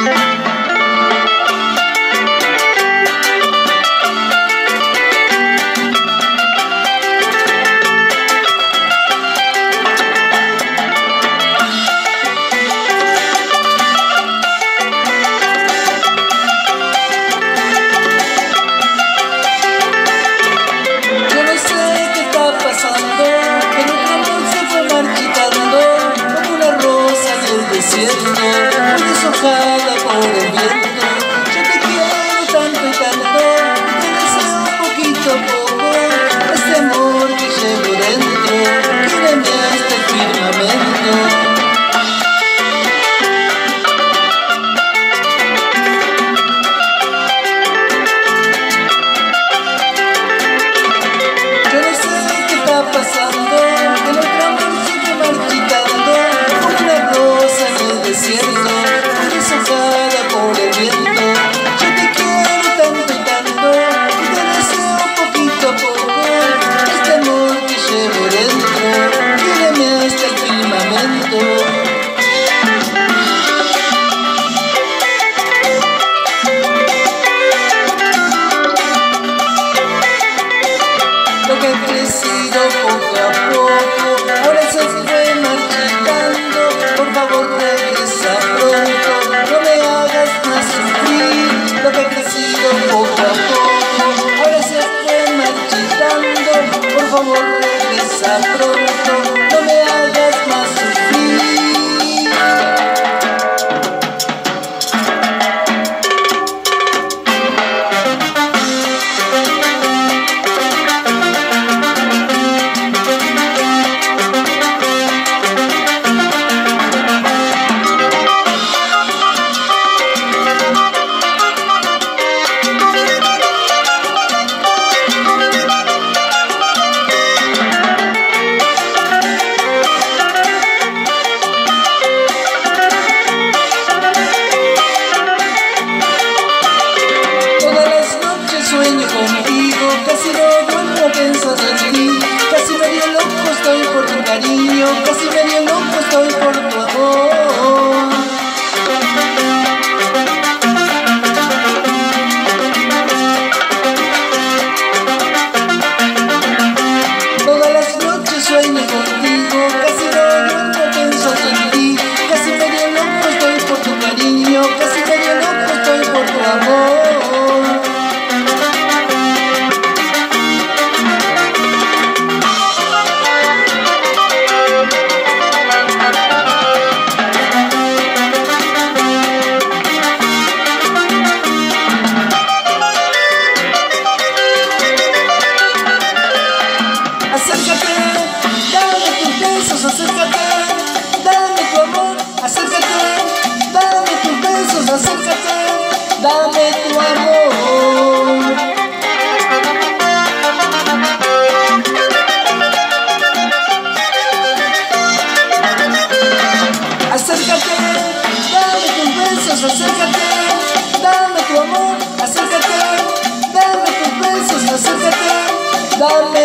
Yo no sé qué está pasando, pero el amor se fue marchitando como una rosa del desierto. Circle of all. acércate, dame tu amor, acércate, dame tus besos, acércate, dame